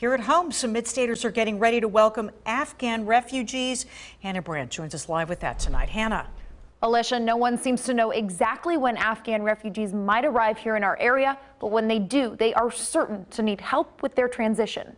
Here at home, some mid-staters are getting ready to welcome Afghan refugees. Hannah Brandt joins us live with that tonight. Hannah. Alicia, no one seems to know exactly when Afghan refugees might arrive here in our area, but when they do, they are certain to need help with their transition.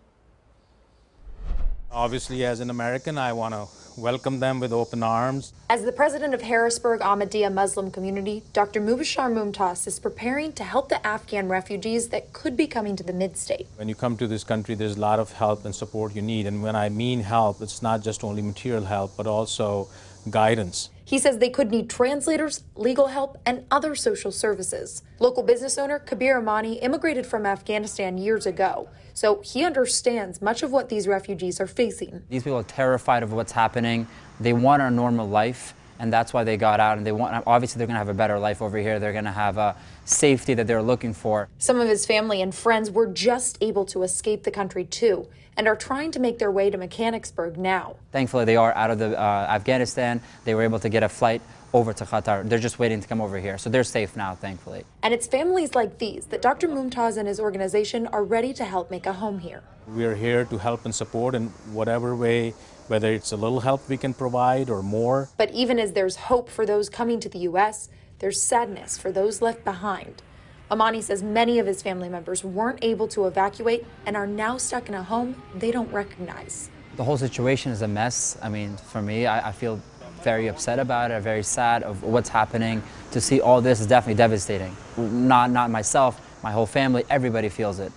Obviously, as an American, I want to welcome them with open arms. As the president of Harrisburg Ahmadiyya Muslim community, Dr. Mubashar Mumtaz is preparing to help the Afghan refugees that could be coming to the mid-state. When you come to this country, there's a lot of help and support you need. And when I mean help, it's not just only material help, but also guidance. He says they could need translators, legal help, and other social services. Local business owner Kabir Amani immigrated from Afghanistan years ago, so he understands much of what these refugees are facing. These people are terrified of what's happening. They want a normal life, and that's why they got out. And they want, obviously, they're going to have a better life over here. They're going to have a safety that they're looking for. Some of his family and friends were just able to escape the country too and are trying to make their way to Mechanicsburg now. Thankfully, they are out of the, uh, Afghanistan. They were able to get a flight over to Qatar. They're just waiting to come over here. So they're safe now, thankfully. And it's families like these that Dr. Mumtaz and his organization are ready to help make a home here. We're here to help and support in whatever way, whether it's a little help we can provide or more. But even as there's hope for those coming to the U.S., there's sadness for those left behind. Amani says many of his family members weren't able to evacuate and are now stuck in a home they don't recognize. The whole situation is a mess. I mean, for me, I, I feel very upset about it, very sad of what's happening. To see all this is definitely devastating. Not, not myself, my whole family, everybody feels it.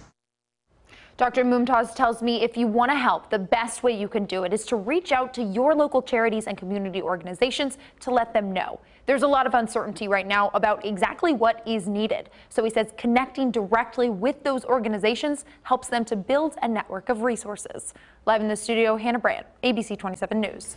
Dr. Mumtaz tells me if you want to help, the best way you can do it is to reach out to your local charities and community organizations to let them know. There's a lot of uncertainty right now about exactly what is needed. So he says connecting directly with those organizations helps them to build a network of resources. Live in the studio, Hannah Brandt, ABC 27 News.